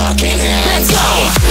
fucking hands up.